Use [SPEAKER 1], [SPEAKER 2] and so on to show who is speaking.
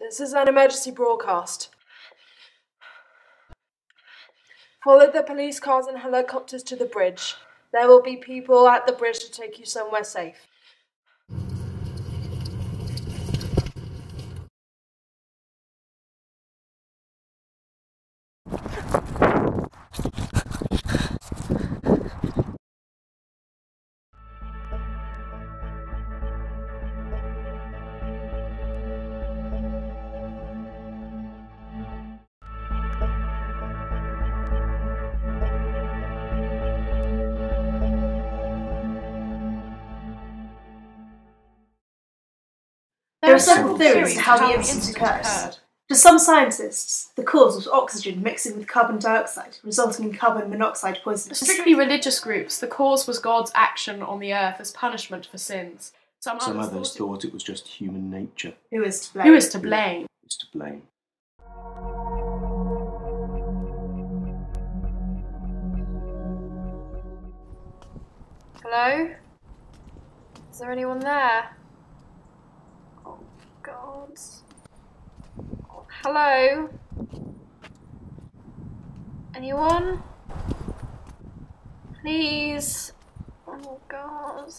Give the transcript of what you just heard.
[SPEAKER 1] This is an emergency broadcast. Follow the police cars and helicopters to the bridge. There will be people at the bridge to take you somewhere safe.
[SPEAKER 2] There are several theories to how the incident occurred. To some scientists, the cause was oxygen mixing with carbon dioxide, resulting in carbon monoxide poisoning.
[SPEAKER 3] For
[SPEAKER 2] poisoning.
[SPEAKER 3] strictly religious groups, the cause was God's action on the earth as punishment for sins. Some,
[SPEAKER 4] Some
[SPEAKER 3] others,
[SPEAKER 4] others
[SPEAKER 3] thought
[SPEAKER 4] thought it was just human nature
[SPEAKER 2] Who is to blame?
[SPEAKER 3] Who is to blame?
[SPEAKER 4] is to blame.
[SPEAKER 1] Hello? Is there anyone there? Hello? Anyone? Please? Oh, God.